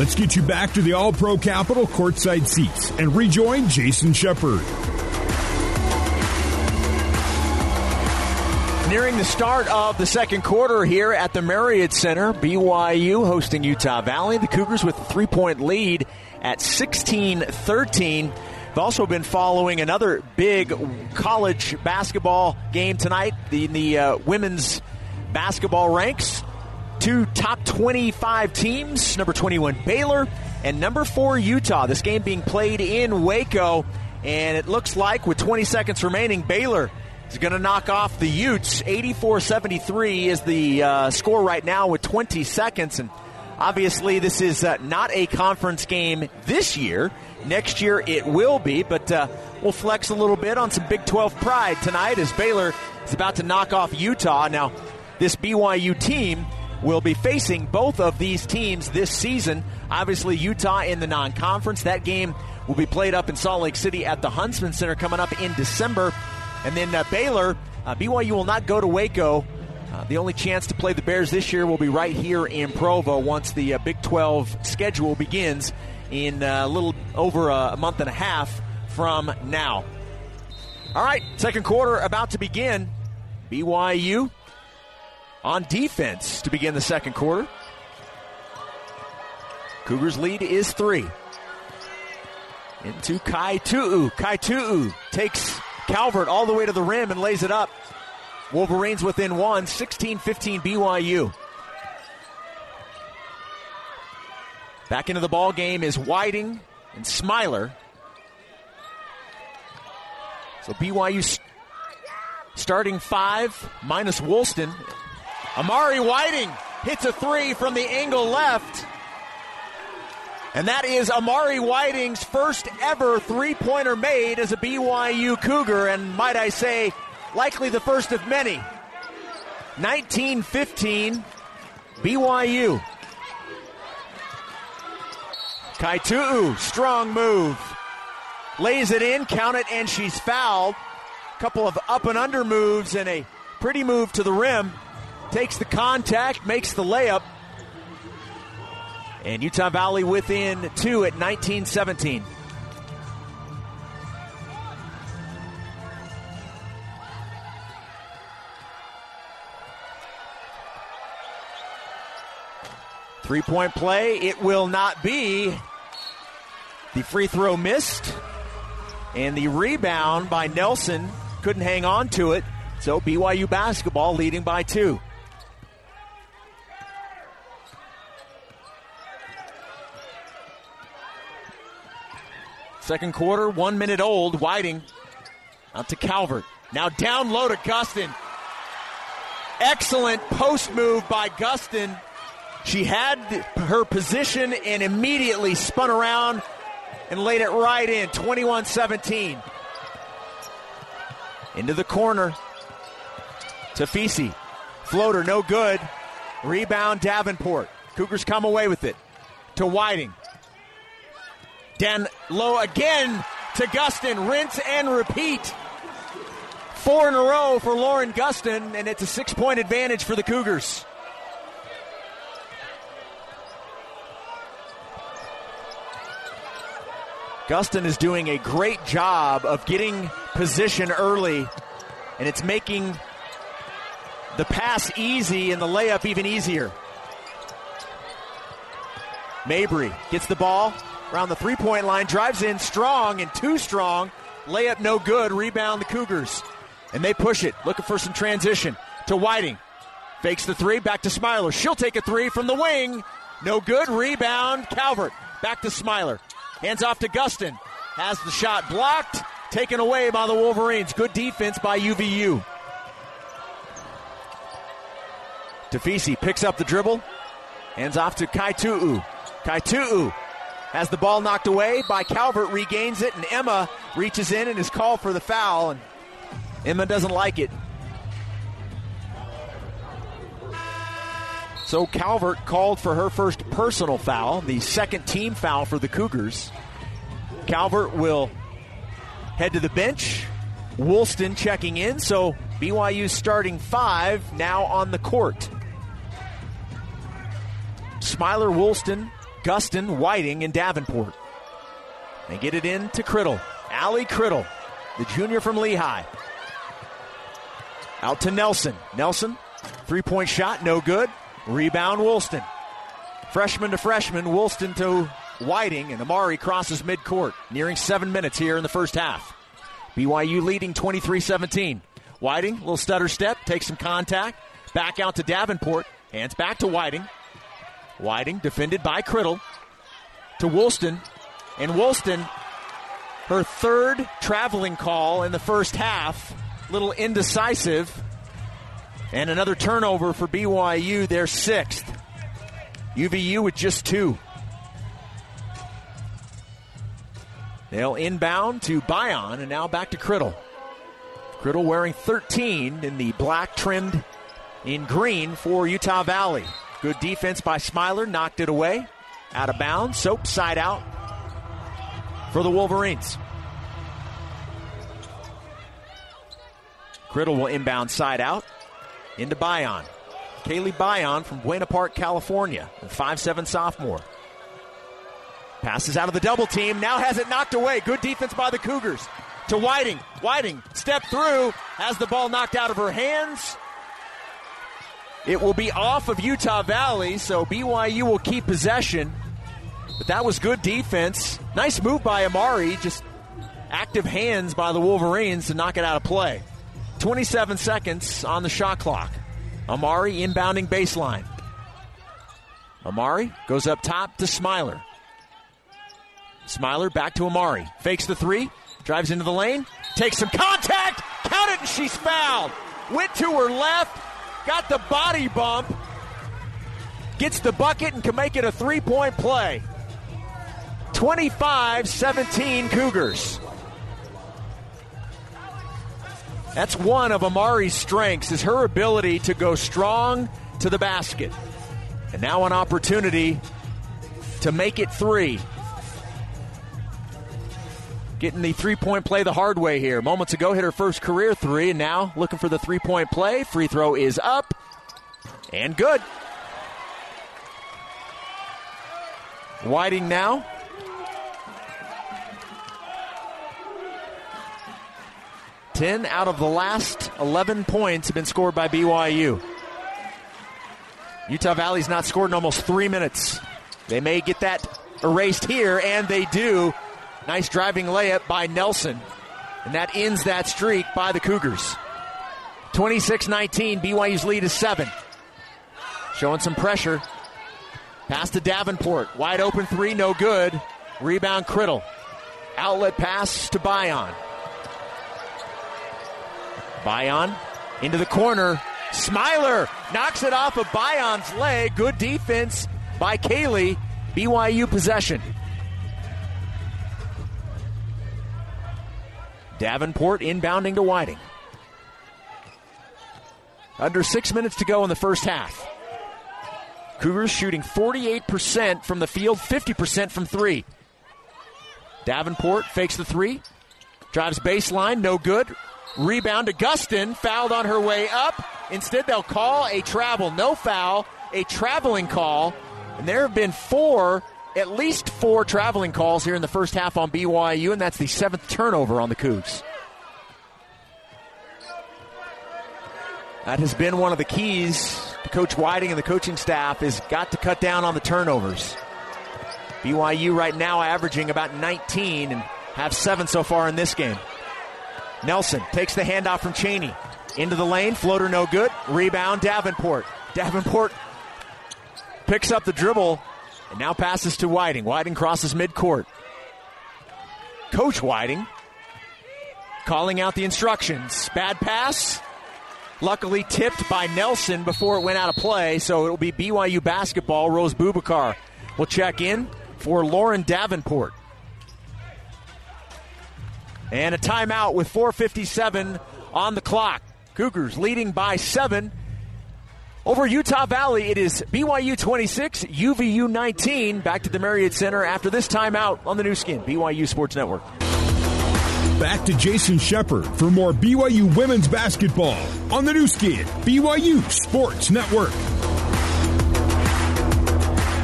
Let's get you back to the All Pro Capital courtside seats and rejoin Jason Shepard. Nearing the start of the second quarter here at the Marriott Center, BYU hosting Utah Valley. The Cougars with a three point lead at 16 13. They've also been following another big college basketball game tonight the, the uh, women's basketball ranks. Two top 25 teams, number 21 Baylor and number 4 Utah. This game being played in Waco, and it looks like with 20 seconds remaining, Baylor is going to knock off the Utes. 84 73 is the uh, score right now with 20 seconds. And obviously, this is uh, not a conference game this year. Next year it will be, but uh, we'll flex a little bit on some Big 12 pride tonight as Baylor is about to knock off Utah. Now, this BYU team will be facing both of these teams this season. Obviously, Utah in the non conference. That game will be played up in Salt Lake City at the Huntsman Center coming up in December. And then uh, Baylor, uh, BYU will not go to Waco. Uh, the only chance to play the Bears this year will be right here in Provo once the uh, Big 12 schedule begins in uh, a little over a month and a half from now. All right, second quarter about to begin. BYU on defense to begin the second quarter. Cougars lead is three. Into Kai Tu'u. Kai Tu'u takes Calvert all the way to the rim and lays it up. Wolverines within one, 16 15 BYU. Back into the ball game is Whiting and Smiler. So BYU starting five minus Woolston. Amari Whiting hits a three from the angle left. And that is Amari Whiting's first ever three pointer made as a BYU Cougar, and might I say, likely the first of many. 1915, BYU. Kaitu'u, strong move. Lays it in, count it, and she's fouled. Couple of up and under moves and a pretty move to the rim. Takes the contact, makes the layup. And Utah Valley within two at 19 17. Three point play, it will not be. The free throw missed. And the rebound by Nelson couldn't hang on to it. So BYU basketball leading by two. Second quarter, one minute old. Whiting out to Calvert. Now down low to Gustin. Excellent post move by Gustin. She had her position and immediately spun around and laid it right in. 21 17. Into the corner. Tafisi. Floater, no good. Rebound, Davenport. Cougars come away with it. To Whiting. Down low again to Gustin. Rinse and repeat. Four in a row for Lauren Gustin, and it's a six point advantage for the Cougars. Gustin is doing a great job of getting position early, and it's making the pass easy and the layup even easier. Mabry gets the ball around the three point line, drives in strong and too strong. Layup no good. Rebound the Cougars. And they push it, looking for some transition to Whiting. Fakes the three, back to Smiler. She'll take a three from the wing. No good. Rebound, Calvert. Back to Smiler. Hands off to Gustin. Has the shot blocked. Taken away by the Wolverines. Good defense by UVU. Tafisi picks up the dribble. Hands off to Kaitu'u. Kaitu'u has the ball knocked away by Calvert, regains it, and Emma reaches in and is called for the foul. And Emma doesn't like it. So Calvert called for her first personal foul, the second team foul for the Cougars. Calvert will head to the bench. Woolston checking in, so BYU starting five now on the court. Smiler, Woolston, Gustin, Whiting, and Davenport. They get it in to Criddle. Allie Criddle, the junior from Lehi. Out to Nelson. Nelson, three point shot, no good. Rebound, Woolston. Freshman to freshman, Woolston to Whiting, and Amari crosses midcourt, nearing seven minutes here in the first half. BYU leading 23 17. Whiting, little stutter step, takes some contact, back out to Davenport, hands back to Whiting. Whiting defended by Criddle to Woolston, and Woolston, her third traveling call in the first half, A little indecisive, and another turnover for BYU, their sixth. UVU with just two. They'll inbound to Bion and now back to Criddle. Criddle wearing 13 in the black trimmed in green for Utah Valley. Good defense by Smiler, knocked it away. Out of bounds, soap side out for the Wolverines. Criddle will inbound side out into Bion. Kaylee Bion from Buena Park, California, a 5'7 sophomore. Passes out of the double team, now has it knocked away. Good defense by the Cougars. To Whiting. Whiting, step through, has the ball knocked out of her hands. It will be off of Utah Valley, so BYU will keep possession. But that was good defense. Nice move by Amari, just active hands by the Wolverines to knock it out of play. 27 seconds on the shot clock. Amari inbounding baseline. Amari goes up top to Smiler. Smiler back to Amari. Fakes the three. Drives into the lane. Takes some contact. Count it and she's fouled. Went to her left. Got the body bump. Gets the bucket and can make it a three point play. 25 17 Cougars. That's one of Amari's strengths is her ability to go strong to the basket. And now an opportunity to make it three. Getting the three point play the hard way here. Moments ago hit her first career three, and now looking for the three point play. Free throw is up and good. Whiting now. Ten out of the last 11 points have been scored by BYU. Utah Valley's not scored in almost three minutes. They may get that erased here, and they do. Nice driving layup by Nelson. And that ends that streak by the Cougars. 26 19, BYU's lead is seven. Showing some pressure. Pass to Davenport. Wide open three, no good. Rebound Criddle. Outlet pass to Bion. Bion into the corner. Smiler knocks it off of Bion's leg. Good defense by Kaylee. BYU possession. Davenport inbounding to Whiting. Under six minutes to go in the first half. Cougars shooting 48% from the field, 50% from three. Davenport fakes the three, drives baseline, no good. Rebound to Gustin, fouled on her way up. Instead, they'll call a travel, no foul, a traveling call. And there have been four, at least four traveling calls here in the first half on BYU, and that's the seventh turnover on the Cougs. That has been one of the keys to Coach Whiting and the coaching staff is got to cut down on the turnovers. BYU right now averaging about 19 and have seven so far in this game. Nelson takes the handoff from Cheney into the lane, floater no good. Rebound Davenport. Davenport picks up the dribble and now passes to Whiting. Whiting crosses midcourt. Coach Whiting calling out the instructions. Bad pass. Luckily tipped by Nelson before it went out of play, so it will be BYU basketball. Rose Bubakar will check in for Lauren Davenport. And a timeout with 4.57 on the clock. Cougars leading by seven. Over Utah Valley, it is BYU 26, UVU 19. Back to the Marriott Center after this timeout on the new Skin, BYU Sports Network. Back to Jason Shepard for more BYU women's basketball on the new Skin, BYU Sports Network.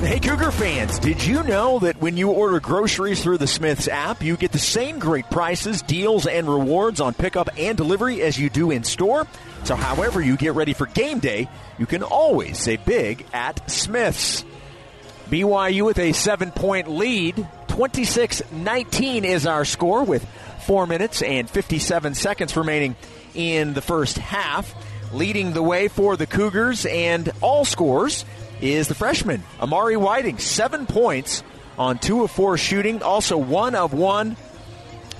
Hey, Cougar fans, did you know that when you order groceries through the Smiths app, you get the same great prices, deals, and rewards on pickup and delivery as you do in store? So, however you get ready for game day, you can always say big at Smiths. BYU with a seven point lead. 26 19 is our score with 4 minutes and 57 seconds remaining in the first half. Leading the way for the Cougars and all scores is the freshman, Amari Whiting. Seven points on two of four shooting, also one of one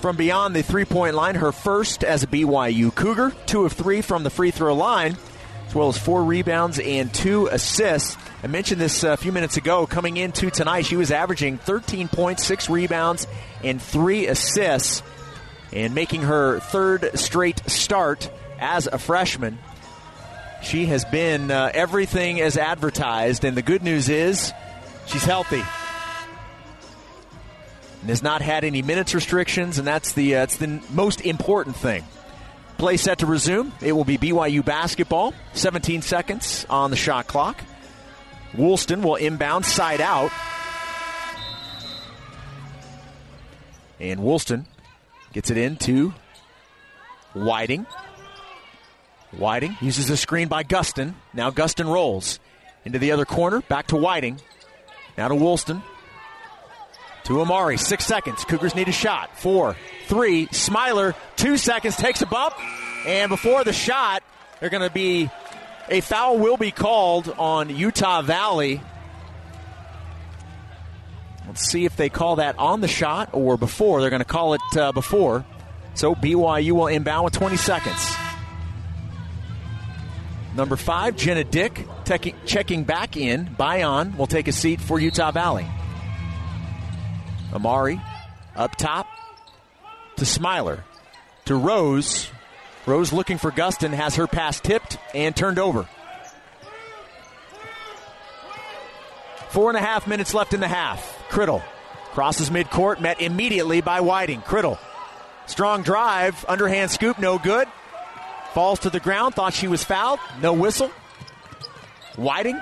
from beyond the three point line, her first as a BYU Cougar, two of three from the free throw line, as well as four rebounds and two assists. I mentioned this a few minutes ago. Coming into tonight, she was averaging 13 points, six rebounds, and three assists, and making her third straight start as a freshman. She has been uh, everything as advertised, and the good news is she's healthy. And has not had any minutes restrictions, and that's the uh, the most important thing. Play set to resume. It will be BYU basketball. 17 seconds on the shot clock. Woolston will inbound side out. And Woolston gets it into Whiting. Whiting uses the screen by Gustin. Now Gustin rolls into the other corner. Back to Whiting. Now to Woolston. To Amari. Six seconds. Cougars need a shot. Four, three. Smiler. Two seconds. Takes a bump. And before the shot, they're going to be a foul will be called on Utah Valley. Let's see if they call that on the shot or before. They're going to call it uh, before. So BYU will inbound with 20 seconds. Number five, Jenna Dick checking back in. Bion will take a seat for Utah Valley. Amari up top to Smiler to Rose. Rose looking for Gustin has her pass tipped and turned over. Four and a half minutes left in the half. Criddle crosses midcourt, met immediately by Whiting. Criddle, strong drive, underhand scoop, no good. Falls to the ground, thought she was fouled, no whistle. Whiting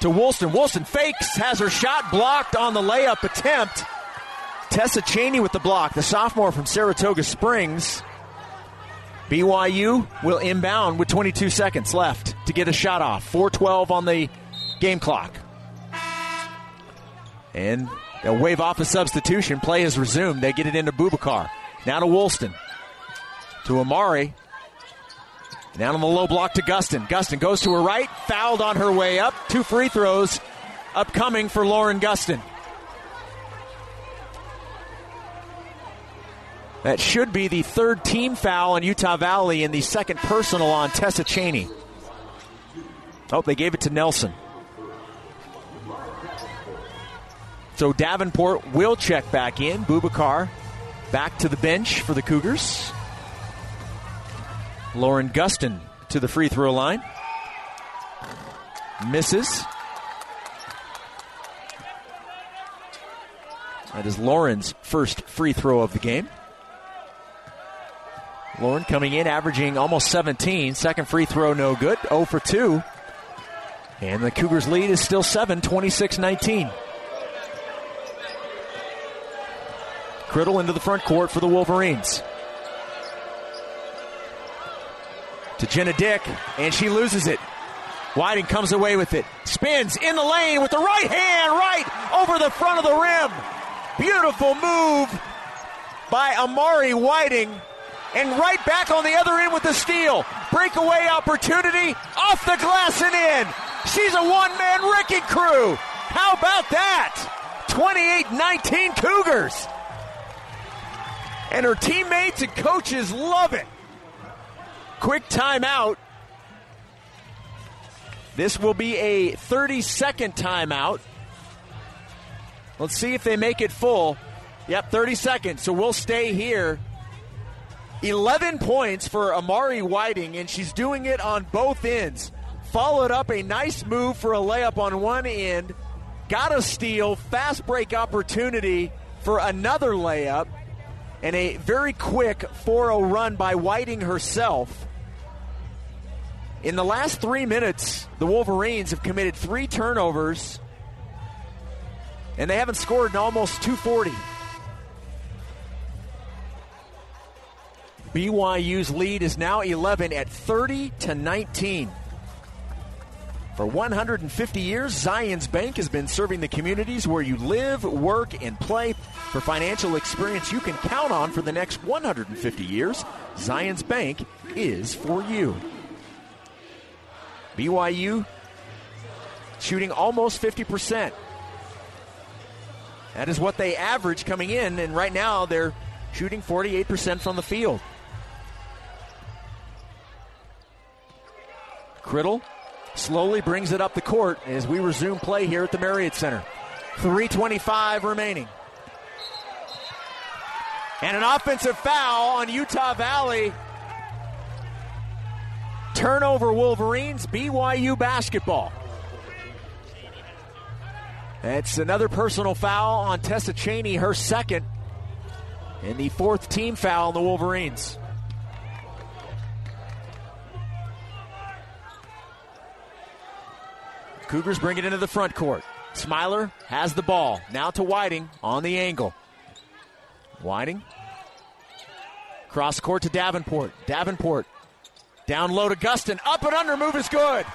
to Woolston. Woolston fakes, has her shot blocked on the layup attempt. Tessa Cheney with the block, the sophomore from Saratoga Springs. BYU will inbound with 22 seconds left to get a shot off. 412 on the game clock. And they'll wave off a substitution. Play has resumed. They get it into Bubakar. Now to Woolston. To Amari. Down on the low block to Gustin. Gustin goes to her right, fouled on her way up. Two free throws upcoming for Lauren Gustin. That should be the third team foul on Utah Valley and the second personal on Tessa Cheney. Oh, they gave it to Nelson. So Davenport will check back in. Bubakar back to the bench for the Cougars. Lauren Gustin to the free throw line. Misses. That is Lauren's first free throw of the game. Lauren coming in, averaging almost 17. Second free throw, no good. 0 for 2. And the Cougars' lead is still 7, 26 19. Criddle into the front court for the Wolverines. To Jenna Dick, and she loses it. Whiting comes away with it. Spins in the lane with the right hand, right over the front of the rim. Beautiful move by Amari Whiting. And right back on the other end with the steal. Breakaway opportunity off the glass and in. She's a one man wrecking crew. How about that? 28 19 Cougars. And her teammates and coaches love it. Quick timeout. This will be a 30 second timeout. Let's see if they make it full. Yep, 30 seconds. So we'll stay here. 11 points for Amari Whiting, and she's doing it on both ends. Followed up a nice move for a layup on one end. Got a steal, fast break opportunity for another layup, and a very quick 4 0 run by Whiting herself. In the last three minutes, the Wolverines have committed three turnovers, and they haven't scored in almost 240. BYU's lead is now 11 at 30 to 19. For 150 years, Zions Bank has been serving the communities where you live, work, and play. For financial experience you can count on for the next 150 years, Zions Bank is for you. BYU shooting almost 50%. That is what they average coming in, and right now they're shooting 48% from the field. Criddle slowly brings it up the court as we resume play here at the Marriott Center. 325 remaining. And an offensive foul on Utah Valley. Turnover Wolverines, BYU basketball. It's another personal foul on Tessa Cheney, her second, and the fourth team foul on the Wolverines. Cougars bring it into the front court. Smiler has the ball. Now to Whiting on the angle. Whiting. Cross court to Davenport. Davenport. Down low to Gustin. Up and under move is good.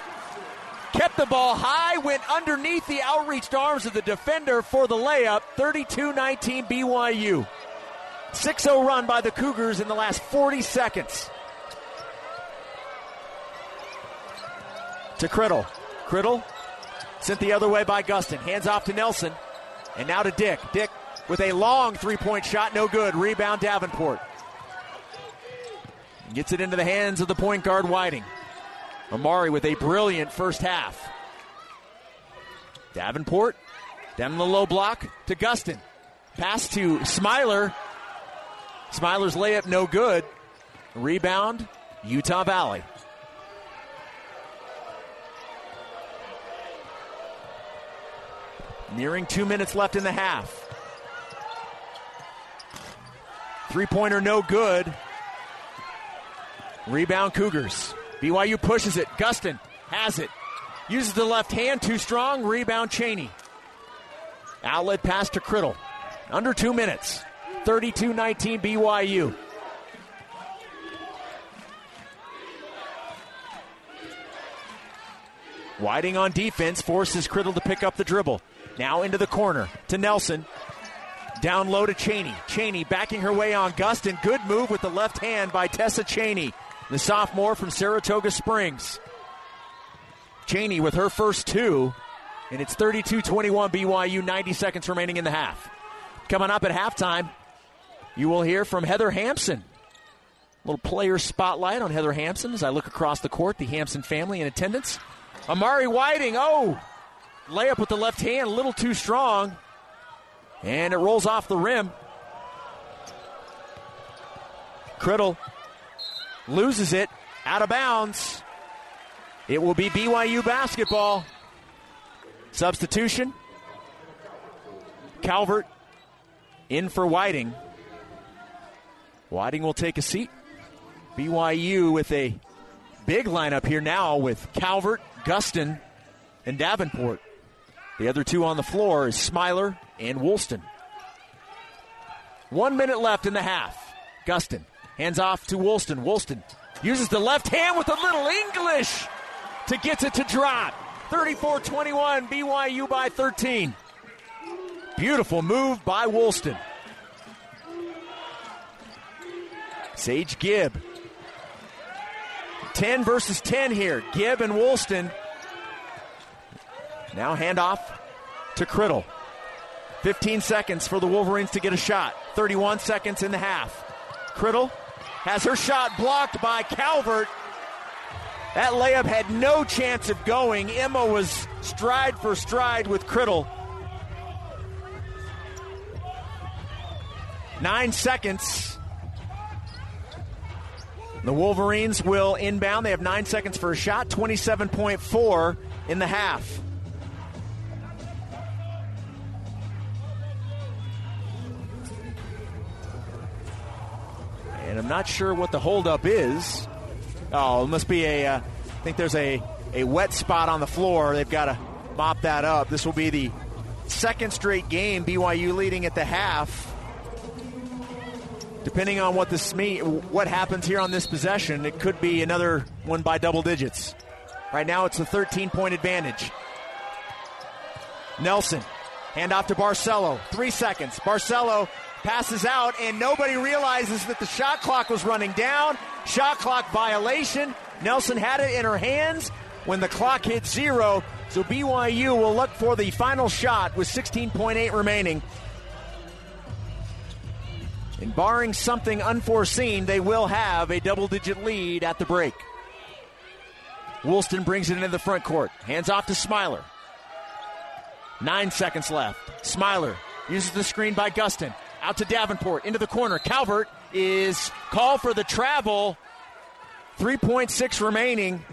Kept the ball high, went underneath the outreached arms of the defender for the layup. 32 19 BYU. 6 0 run by the Cougars in the last 40 seconds. To Criddle. Criddle Sent the other way by Gustin. Hands off to Nelson. And now to Dick. Dick with a long three point shot. No good. Rebound Davenport. Gets it into the hands of the point guard Whiting. Amari with a brilliant first half. Davenport down the low block to Gustin. Pass to Smiler. Smiler's layup no good. Rebound, Utah Valley. Nearing two minutes left in the half. Three pointer no good. Rebound Cougars. BYU pushes it. Gustin has it. Uses the left hand too strong. Rebound Cheney. Outlet pass to Criddle. Under two minutes. 32 19 BYU. Whiting on defense forces Criddle to pick up the dribble. Now into the corner to Nelson. Down low to Cheney. Cheney backing her way on Gustin. Good move with the left hand by Tessa Cheney, the sophomore from Saratoga Springs. Cheney with her first two, and it's 32 21 BYU, 90 seconds remaining in the half. Coming up at halftime, you will hear from Heather Hampson. A little player spotlight on Heather Hampson as I look across the court, the Hampson family in attendance. Amari Whiting, oh, Layup with the left hand, a little too strong. And it rolls off the rim. Criddle loses it out of bounds. It will be BYU basketball. Substitution. Calvert in for Whiting. Whiting will take a seat. BYU with a big lineup here now with Calvert, Gustin, and Davenport. The other two on the floor is Smiler and Woolston. One minute left in the half. Gustin hands off to Woolston. Woolston uses the left hand with a little English to get it to drop. 34 21, BYU by 13. Beautiful move by Woolston. Sage Gibb. 10 versus 10 here. Gibb and Woolston now handoff to Criddle. 15 seconds for the Wolverines to get a shot. 31 seconds in the half. Criddle has her shot blocked by Calvert. That layup had no chance of going. Emma was stride for stride with Criddle. Nine seconds. The Wolverines will inbound. They have nine seconds for a shot, 27.4 in the half. I'm not sure what the holdup is. Oh, it must be a uh, I think there's a, a wet spot on the floor. They've got to mop that up. This will be the second straight game BYU leading at the half. Depending on what this what happens here on this possession, it could be another one by double digits. Right now, it's a 13 point advantage. Nelson, hand off to Barcelo. Three seconds. Barcelo passes out, and nobody realizes that the shot clock was running down. Shot clock violation. Nelson had it in her hands when the clock hit zero. So BYU will look for the final shot with 16.8 remaining. And barring something unforeseen, they will have a double digit lead at the break. Woolston brings it into the front court. Hands off to Smiler. Nine seconds left. Smiler uses the screen by Gustin. Out to Davenport. Into the corner. Calvert is called for the travel. 3.6 remaining.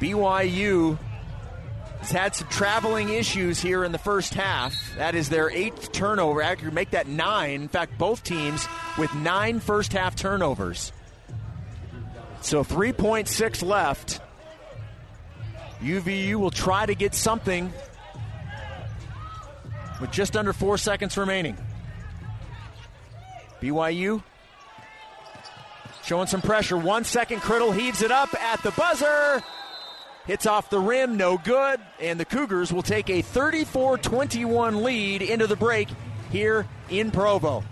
BYU has had some traveling issues here in the first half. That is their eighth turnover. Actually, make that nine. In fact, both teams with nine first half turnovers. So 3.6 left. UVU will try to get something with just under four seconds remaining. BYU showing some pressure. One second, Criddle heaves it up at the buzzer. Hits off the rim, no good. And the Cougars will take a 34 21 lead into the break here in Provo.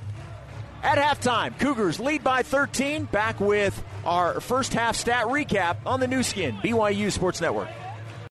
At halftime, Cougars lead by 13. Back with our first half stat recap on the new Skin, BYU Sports Network.